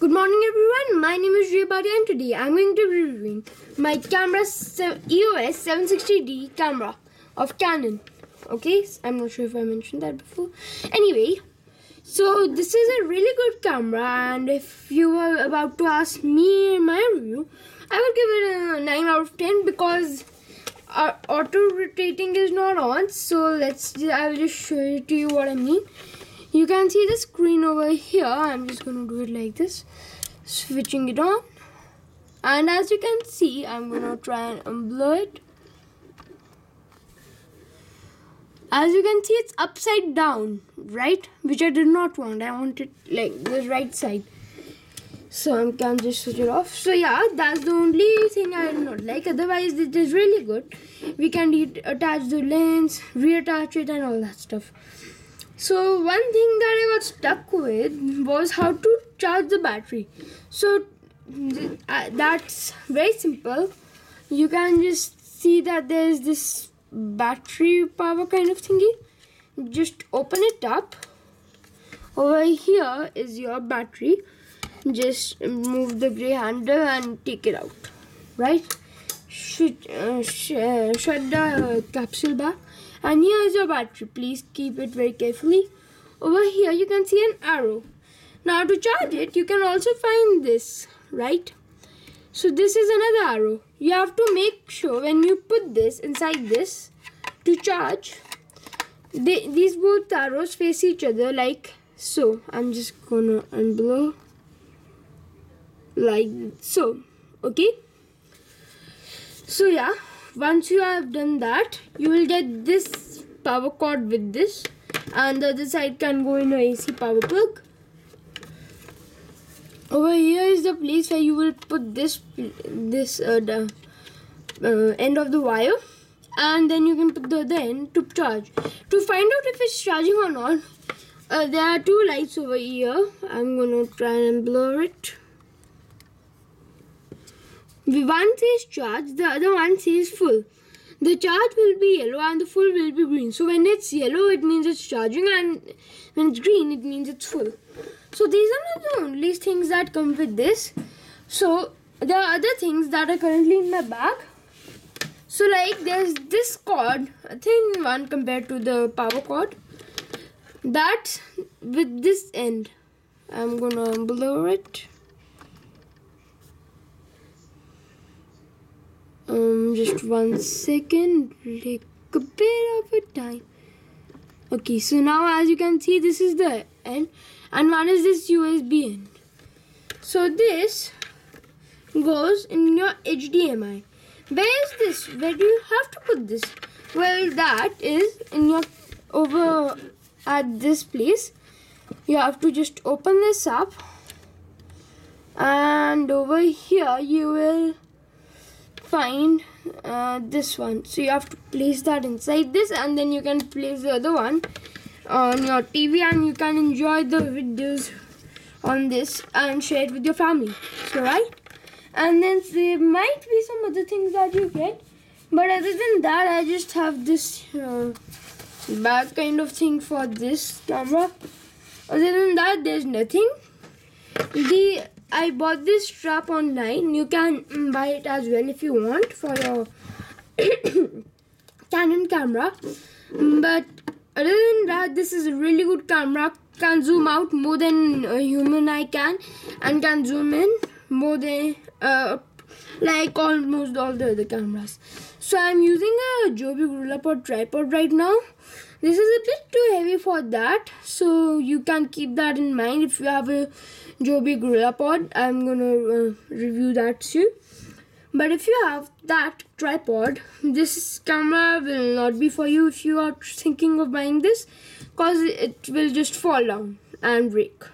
Good morning everyone, my name is Jay and today I'm going to be reviewing my camera EOS 760D camera of Canon. Okay, I'm not sure if I mentioned that before. Anyway, so this is a really good camera and if you were about to ask me my review, I would give it a 9 out of 10 because our auto rotating is not on. So let's, I will just show you to you what I mean you can see the screen over here. I'm just gonna do it like this. Switching it on. And as you can see I'm gonna try and unblur it. As you can see it's upside down right? Which I did not want. I want it like the right side. So I can just switch it off. So yeah that's the only thing I do not like. Otherwise it is really good. We can attach the lens reattach it and all that stuff so one thing that I got stuck with was how to charge the battery. So uh, that's very simple. You can just see that there's this battery power kind of thingy. Just open it up. Over here is your battery. Just move the gray handle and take it out. Right? Shut, uh, sh uh, shut the capsule back and here is your battery. Please keep it very carefully. Over here you can see an arrow. Now to charge it you can also find this right? So this is another arrow. You have to make sure when you put this inside this to charge they, these both arrows face each other like so. I'm just gonna unblur like so okay? So yeah once you have done that you will get this power cord with this and the other side can go in a AC power plug. Over here is the place where you will put this this uh, the uh, end of the wire and then you can put the other end to charge. To find out if it's charging or not uh, there are two lights over here. I'm gonna try and blur it one says charge, the other one says full. The charge will be yellow and the full will be green. So when it's yellow, it means it's charging and when it's green, it means it's full. So these are not the only things that come with this. So there are other things that are currently in my bag. So like there's this cord, a thin one compared to the power cord. That's with this end. I'm gonna blur it. Um just one second take a bit of a time. Okay so now as you can see this is the end and one is this USB end. So this goes in your HDMI where is this? Where do you have to put this? Well that is in your over at this place. You have to just open this up. And over here you will find uh, this one. So you have to place that inside this and then you can place the other one on your TV and you can enjoy the videos on this and share it with your family. So right and then there might be some other things that you get but other than that I just have this uh, bag kind of thing for this camera. Other than that there's nothing. The I bought this strap online. You can mm, buy it as well if you want for your Canon camera. Mm, but other than that, this is a really good camera. Can zoom out more than a human eye can, and can zoom in more than uh, like almost all the other cameras. So I'm using a Joby GorillaPod tripod right now. This is a bit too heavy for that, so you can keep that in mind if you have a Joby GorillaPod. I'm gonna uh, review that soon. But if you have that tripod, this camera will not be for you if you are thinking of buying this, cause it will just fall down and break.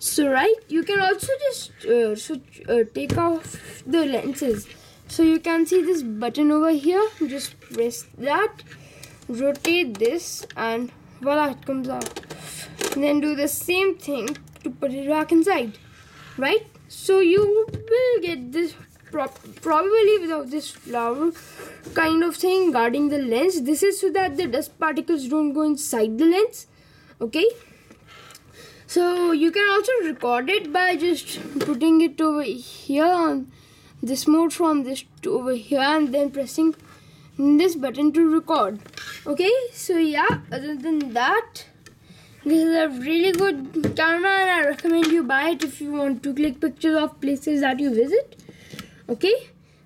So right, you can also just uh, switch, uh, take off the lenses. So you can see this button over here. Just press that, rotate this, and voila, it comes out. And then do the same thing to put it back inside right so you will get this pro probably without this flower kind of thing guarding the lens this is so that the dust particles don't go inside the lens okay so you can also record it by just putting it over here on this mode from this to over here and then pressing this button to record. Okay so yeah other than that this is a really good camera and I recommend you buy it if you want to click pictures of places that you visit. Okay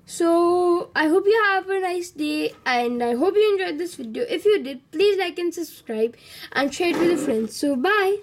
so I hope you have a nice day and I hope you enjoyed this video. If you did please like and subscribe and share it with your friends. So bye